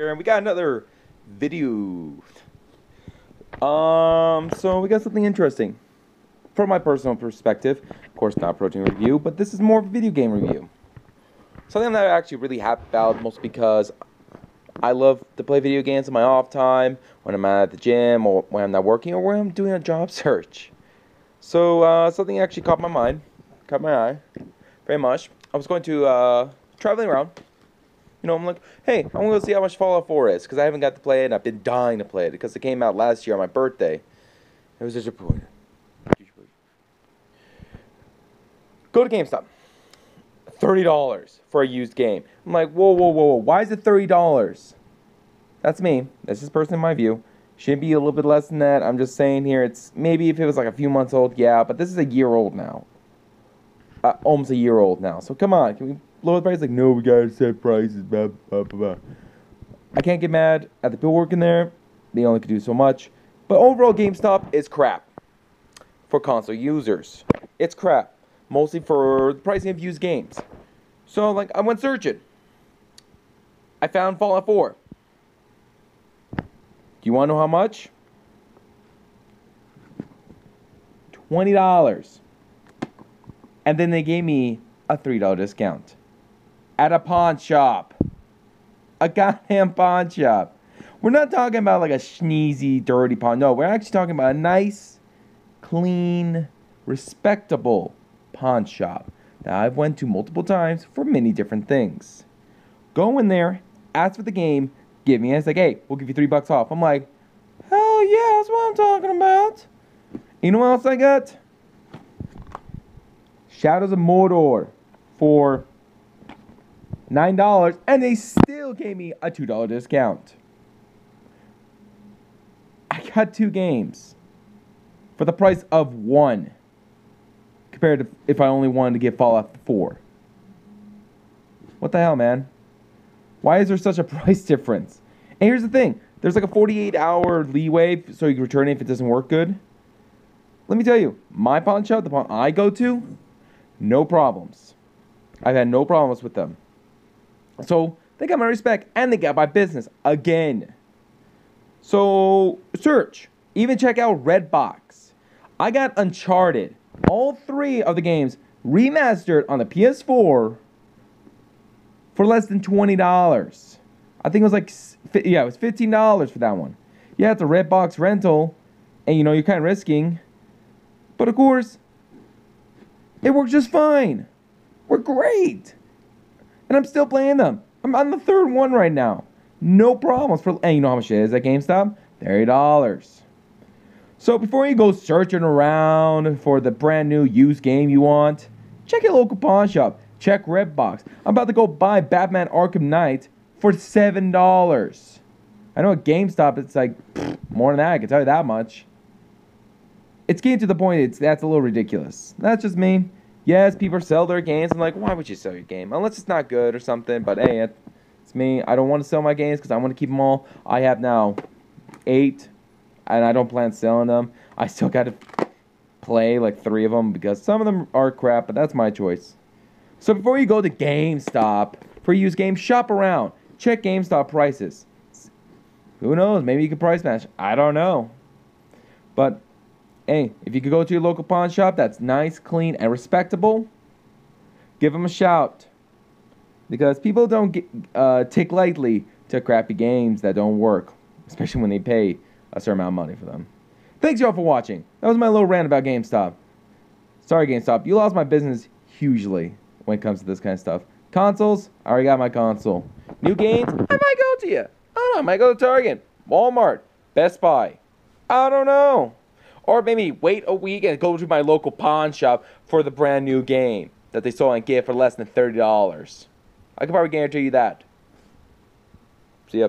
here, and we got another video. Um, so we got something interesting. From my personal perspective, of course, not protein review, but this is more video game review. Something that I'm actually really happy about, mostly because I love to play video games in my off time, when I'm at the gym, or when I'm not working, or when I'm doing a job search. So, uh, something actually caught my mind, caught my eye, very much. I was going to, uh, traveling around. You know, I'm like, hey, I'm gonna go see how much Fallout 4 is, because I haven't got to play it, and I've been dying to play it, because it came out last year on my birthday. It was disappointing. Go to GameStop. $30 for a used game. I'm like, whoa, whoa, whoa, whoa. Why is it $30? That's me. That's just in my view. Should be a little bit less than that. I'm just saying here, it's maybe if it was like a few months old, yeah, but this is a year old now. Uh, almost a year old now. So come on, can we lower the price? Like, no, we gotta set prices. Blah, blah, blah, blah. I can't get mad at the people working there. They only could do so much. But overall, GameStop is crap for console users. It's crap mostly for the pricing of used games. So, like, I went searching. I found Fallout 4. Do you want to know how much? $20. And then they gave me a $3 discount at a pawn shop. A goddamn pawn shop. We're not talking about like a sneezy, dirty pawn. No, we're actually talking about a nice, clean, respectable pawn shop that I've went to multiple times for many different things. Go in there, ask for the game, give me, it's like, hey, we'll give you three bucks off. I'm like, hell yeah, that's what I'm talking about. You know what else I got? Shadows of Mordor for $9, and they still gave me a $2 discount. I got two games for the price of one compared to if I only wanted to get Fallout 4. What the hell, man? Why is there such a price difference? And here's the thing there's like a 48 hour leeway so you can return it if it doesn't work good. Let me tell you, my pawn shop, the pawn I go to, no problems. I've had no problems with them. So they got my respect and they got my business again. So search, even check out Redbox. I got Uncharted all three of the games remastered on the PS4 for less than twenty dollars. I think it was like yeah, it was fifteen dollars for that one. Yeah, it's a Redbox rental, and you know you're kind of risking, but of course, it works just fine. We're great, and I'm still playing them. I'm on the third one right now. No problems for and you know how much it is at GameStop? Thirty dollars. So before you go searching around for the brand new used game you want, check your local pawn shop. Check Redbox. I'm about to go buy Batman Arkham Knight for seven dollars. I know at GameStop it's like pfft, more than that. I can tell you that much. It's getting to the point. It's that's a little ridiculous. That's just me. Yes, people sell their games. I'm like, why would you sell your game unless it's not good or something? But hey, it's me. I don't want to sell my games because I want to keep them all. I have now eight and I don't plan selling them. I still got to play like three of them because some of them are crap, but that's my choice. So before you go to GameStop for used games, shop around. Check GameStop prices. Who knows? Maybe you can price match. I don't know. But hey, if you could go to your local pawn shop that's nice, clean, and respectable, give them a shout. Because people don't get, uh, take lightly to crappy games that don't work, especially when they pay a certain amount of money for them. Thanks y'all for watching. That was my little rant about GameStop. Sorry, GameStop. You lost my business hugely when it comes to this kind of stuff. Consoles, I already got my console. New games, I might go to you. I don't know. I might go to Target, Walmart, Best Buy. I don't know. Or maybe wait a week and go to my local pawn shop for the brand new game that they sold and get for less than $30. I can probably guarantee you that. See ya.